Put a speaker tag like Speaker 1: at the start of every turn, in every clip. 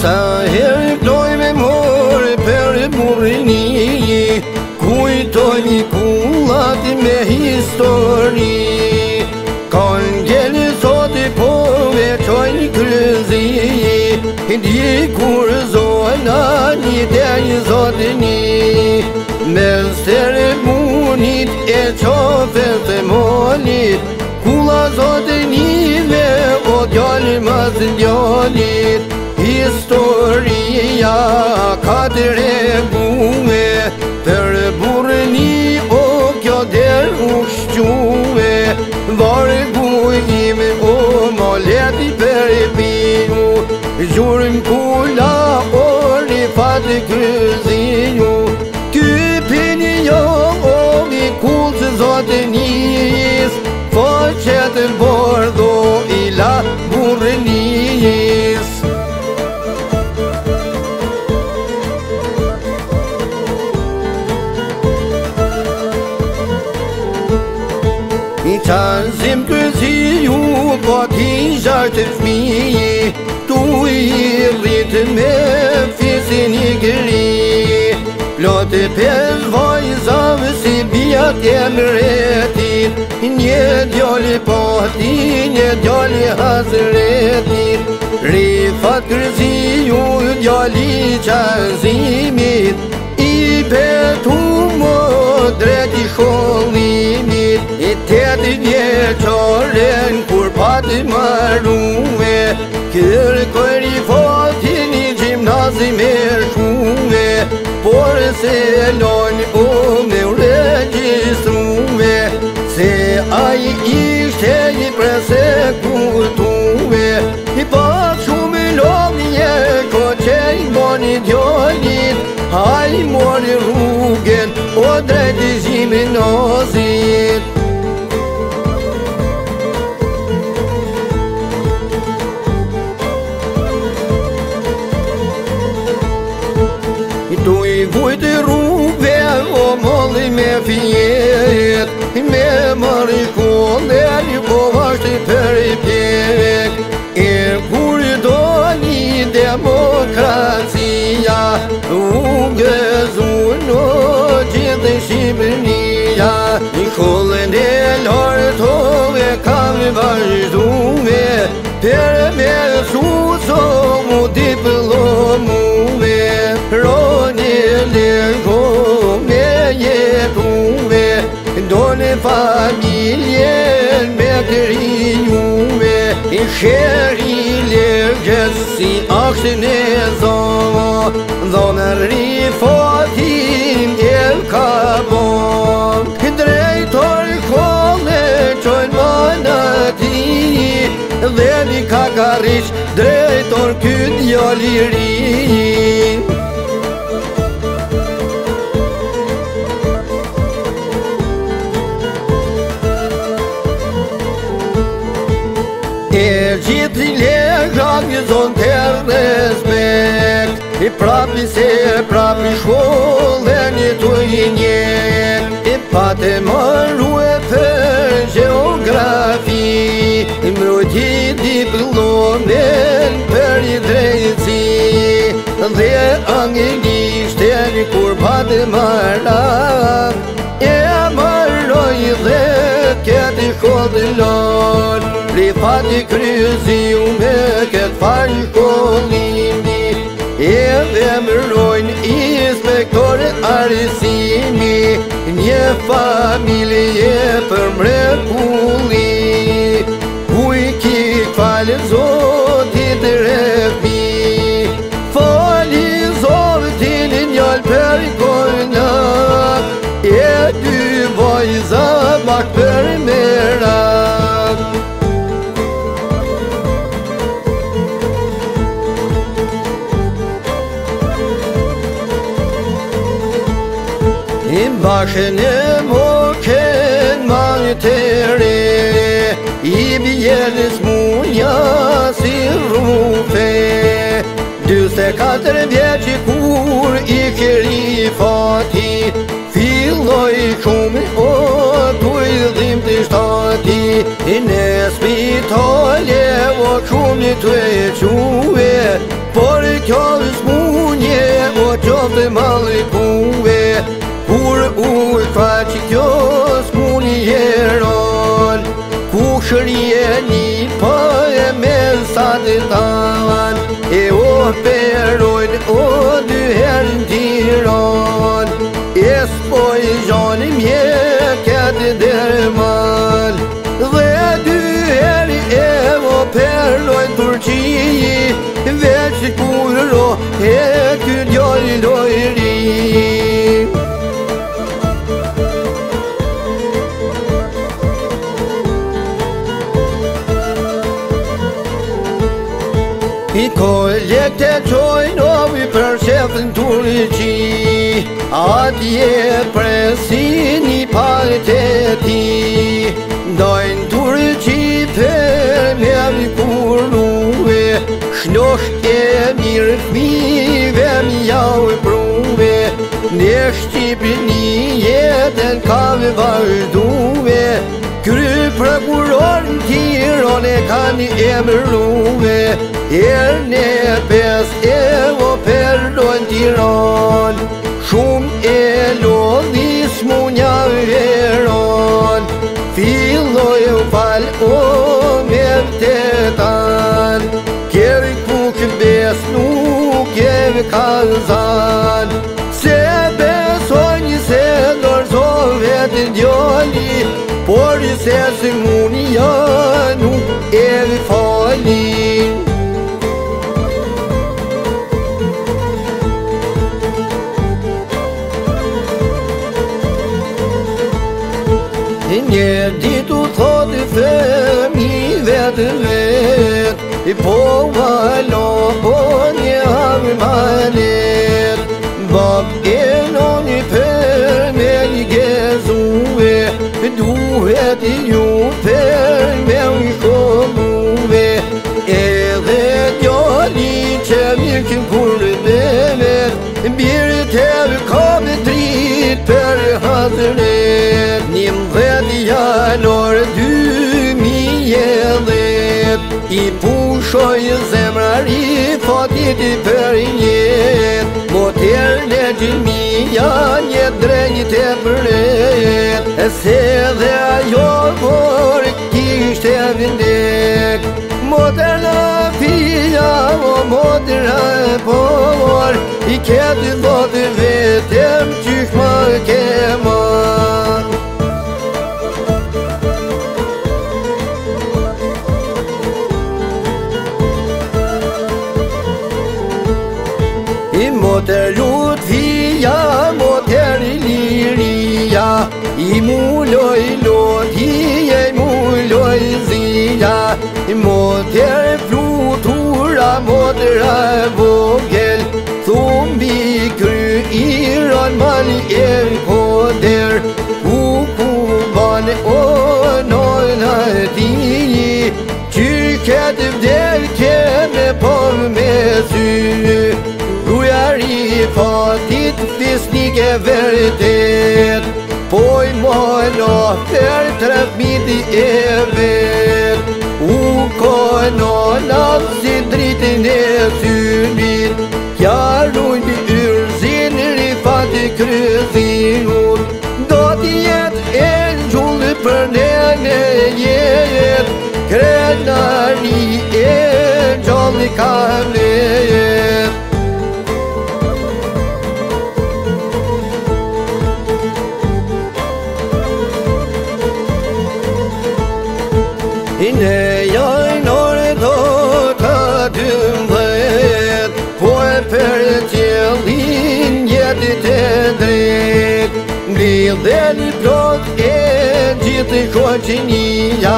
Speaker 1: Sa herë i me more për e burini Kujtoj një kullat me histori Ka në gjeli po me qoj një kryzi Hindi kur zoj në një den një sot një Me në punit e qofet e molit Kula sot zëndjonit Historia ka të regume Për burë një o kjo der u shqume Varë gujim o më për e piju Gjurën kula o rifat kryzi Qanë zimë të zi po t'i gjartë të fmi Tu i rritë me fisin i gëri Plotë për pesë si bia t'je më Një djoli po t'i, një djoli hasë Rifat Rifa të rëzi djoli qanë zimit I petu më drejt i Viteti dje të kur pati më rrume Kërë kërë i foti një gjimnazi me shume Por se lojnë po me u registrume Se a i ishte një prese kutume I pa shumë lojnë ko që i boni djojnit A i mori rrugen o drejti zhimin ozit tu i vujt i rrube O molli me fjet Me mëri kone Një po vasht i për i pjek E kur do një demokracia U gëzu në gjithë Shqipënia Një kolle në lërë tove Kam i vazhdu me Për me mu diplomatia Me familje, me tëri i shër i si akshën e zonë, Dhonë rrifo tim t'jel ka bonë Drejtor kone qojnë më në ti, dhe një kakarish, drejtor kytë jo liri gjithë i lega një zonë të respekt I prapi se prapi dhe një të një një I pate më rrë e për geografi I më rrëti di pëllonën për i drejci Dhe angë një kur pate më rrëti falko dhe Pri fati kryzi u me ket falko E dhe mërlojnë ispektore arisimi Një fa bashën e moken manë të re I bjeles munja si rrufe Dyste katër vjeqë kur i kiri fati Filoj qumë o të i dhim të shtati I në spitalje, o qumë të e que Por kjo dhës o qovë të malë i punë shejtan E o perojnë o dy herë në tiran Es po i gjoni mjeket dërmal Dhe dy herë e o perojnë turqiji Veq kur o në Turqi, atë jetë prej si një palë të ti Dojnë Turqi për mërkuruve Shnosh të mirë të mive më jauj pruve Në Shqipë një jetën ka vëvallë duve Mërkuror në kiro, në kani e mërruve, Her në pes, e o perdo në kiro. se se unë ja nuk e dhe fali E një ditu thot e femi vetë vetë E po valo po një avë majë kalor dy mi e I pushoj zemrar i fatit për njet Mo tjer në gjimi ja një drejnj të përret E se dhe ajo kër kishte e vindek Mo të në fija o mo e por, I ketë i thotë vërë loj lot, i e mu loj zinja I flutura, mu të Thumbi kry i ron man e koder U ku ban o nën e tini Qy këtë vdër këme për me sy i fatit fisnik e vërtet kojnë për të rëfmiti e verë U kojnë atë si dritin e synin Kja lujnë të yrëzin në fati kryzinur Do t'i jetë e në për në në jetë Kretë në një e në gjullë i kamë në jetë Shqotë që njëja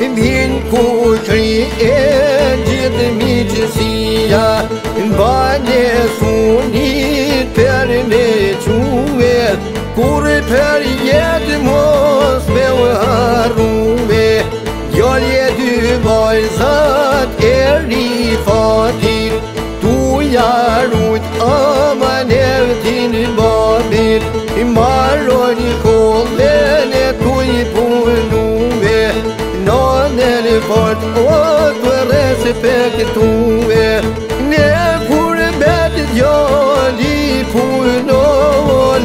Speaker 1: Vind ku kri e Gjithë miqësia Në banë e sunit me qumet Kur per jetë Mos me u harume Gjollë e dy bojësat E rrifatit Tu jarut A ma neftin Babit marroni Shqotë se beketue Ne kur bet djali punon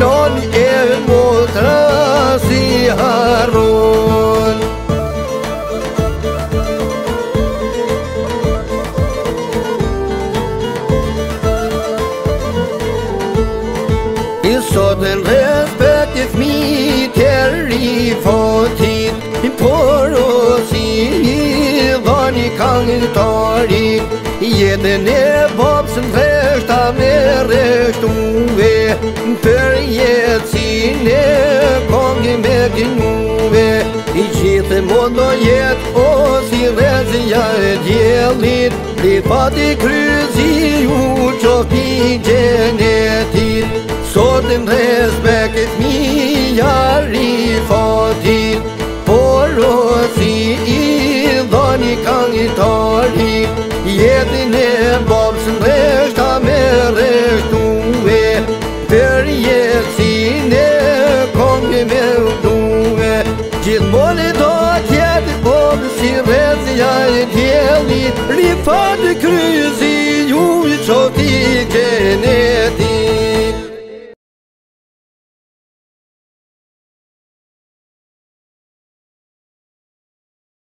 Speaker 1: Non e motra si harron Iso del Dhe ne bëpës në threshta me rreshtuve Në përjetë si ne kongi me gjinuve I gjithë e më do jetë o si rezija e djelit Lëjtë pati kryzi u qohë mi gjenetit Sotë në threshtë me këtë mi jari fatit Por o si i dhoni kangitarit vetin e popës në eshtë me reshtu e Për jetësin e kongë me vëtu e Gjithë mëllit do tjetë popës si rezja e tjeli Rifat kryzi